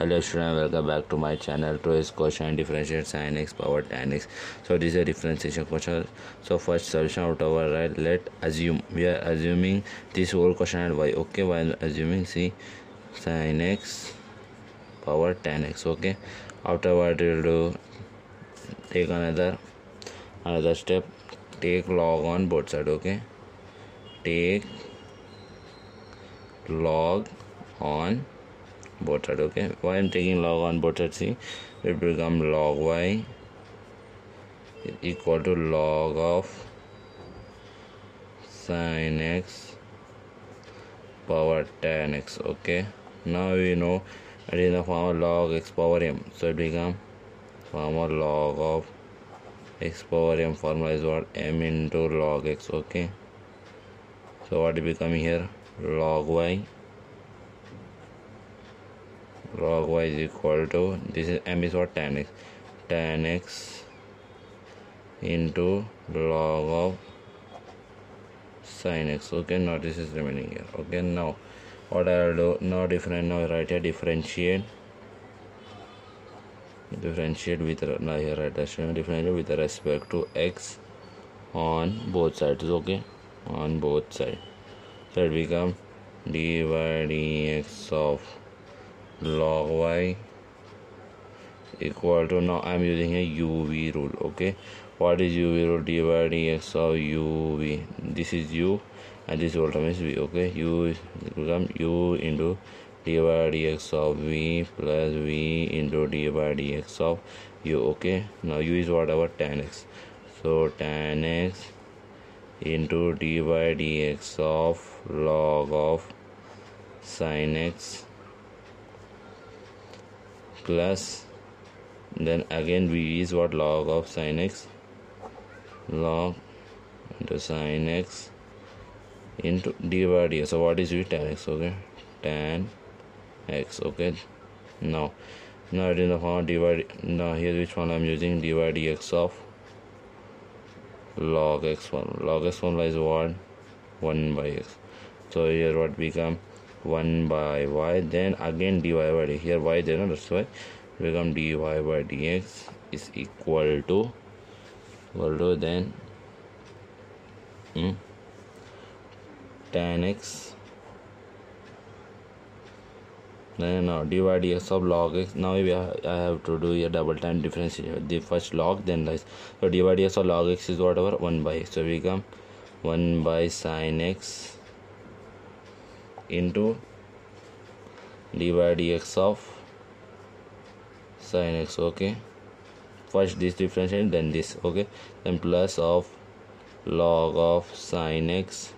Hello student welcome back to my channel to इस question differentiate sine x power ten x so this a differentiation question so first solution out of right let assume we are assuming this old question and y okay y assuming c sine x power ten x okay out of word do take another another step take log on both side okay take log on both side okay? Why i'm taking log on both side see? It become log y equal to log of sin x power tan x okay? Now we know it is the form of log x power m. So it become form of log of x power m. Formula is what? M into log x okay? So what is becoming here? Log y log y is equal to this is m is what? Tan x. Tan x into log of sin x. Okay now this is remaining here. Okay now what i'll do now different now write here differentiate. Differentiate with now here write differentiate with respect to x on both sides okay? On both sides. So it become dy dx of log y equal to now i'm using a uv rule okay? What is uv rule dy dx of uv this is u and this term is v okay? U is become u into dy dx of v plus v into dy dx of u okay? Now u is whatever tan x. So tan x into dy dx of log of sin x plus then again v is what? Log of sin x log into sin x into d by d. So what is v tan x okay? Tan x okay? Now now it is the form d by now here which one i'm using? D by dx of log x one. Log x one is what? 1 by x. So here what become 1 by y then again dy by d here y there no that's why become dy by dx is equal to equal to then hmm, tan x. Then now dy dx of log x. Now we have, I have to do a double time difference the first log then like so dy dx of log x is whatever 1 by x so we become 1 by sine x into dy dx of sin x okay? First this differentiate then this okay? Then plus of log of sin x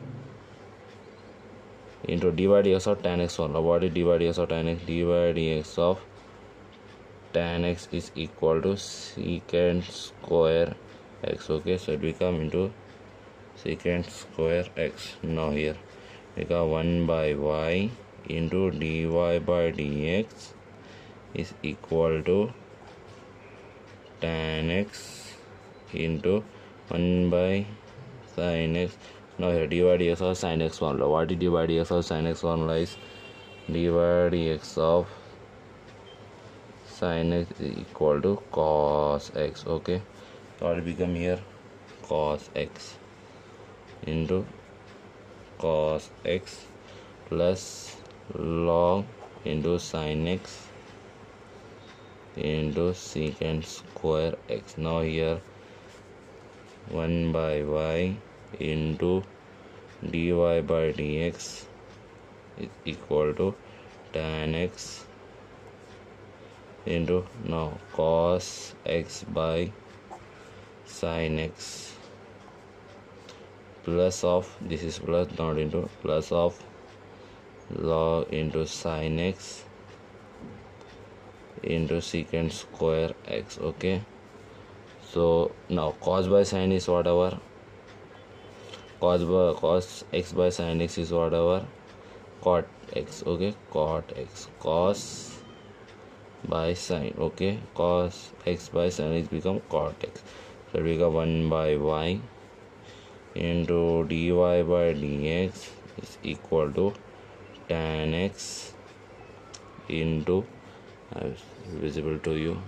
into dy dx of tan x one. What is dy dx of tan x? Dy dx of tan x is equal to secant square x okay? So it become into secant square x. Now here got 1 by y into dy by dx is equal to tan x into 1 by sin x. Now here dy dx of sin x formula. What is dy dx of sin x formula is dy dx of sin x is equal to cos x okay? So will become here? Cos x into cos x plus log into sin x into secant square x. Now here 1 by y into dy by dx is equal to tan x into now cos x by sin x plus of this is plus not into plus of log into sin x into secant square x okay? So now cos by sin is whatever. Cos by cos x by sin x is whatever. Cot x okay? Cot x cos by sin okay? Cos x by sin is become cot x. So we got 1 by y into dy by dx is equal to tan x into uh, visible to you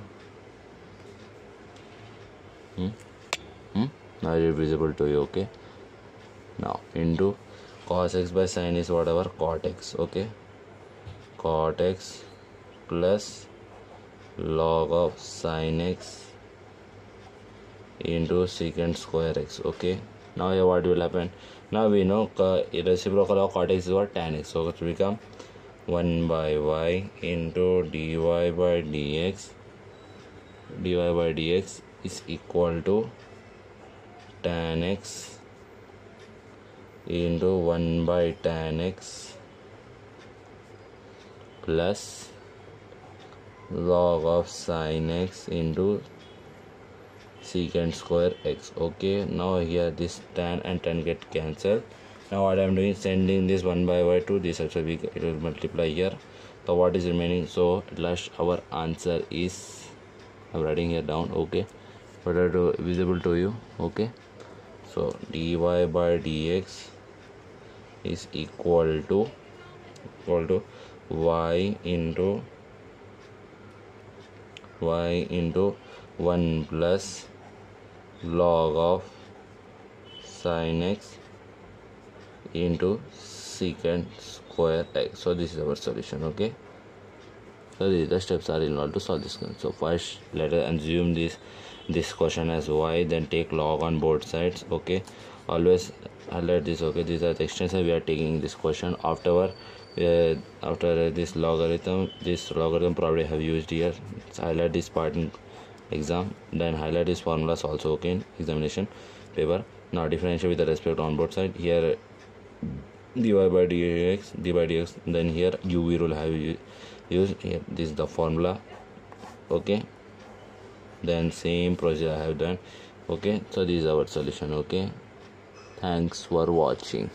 hmm? Hmm? now it is visible to you okay now into cos x by sin is whatever cot x okay cot x plus log of sin x into secant square x okay now what will happen. Now we know reciprocal of cot x is what? Tan x. So it will become 1 by y into dy by dx. dy by dx is equal to tan x into 1 by tan x plus log of sin x into secant square x. Okay now here this tan and tan get cancelled. Now what i'm doing sending this 1 by y to this we it will multiply here. So what is remaining? So last our answer is i'm writing here down okay. What are visible to you okay. So dy by dx is equal to equal to y into y into 1 plus log of sin x into secant square x. So this is our solution okay? So these the steps are involved to solve this one. So first let us assume this this question as y then take log on both sides okay? Always highlight this okay? These are the extensions we are taking this question. Afterward uh, after this logarithm this logarithm probably have used here. So highlight this part in exam then highlight this formulas also okay in examination paper. Now differentiate with the respect on both side. Here dy by dx dy by dx then here uv rule have used. Here this is the formula okay. Then same procedure i have done okay. So this is our solution okay. Thanks for watching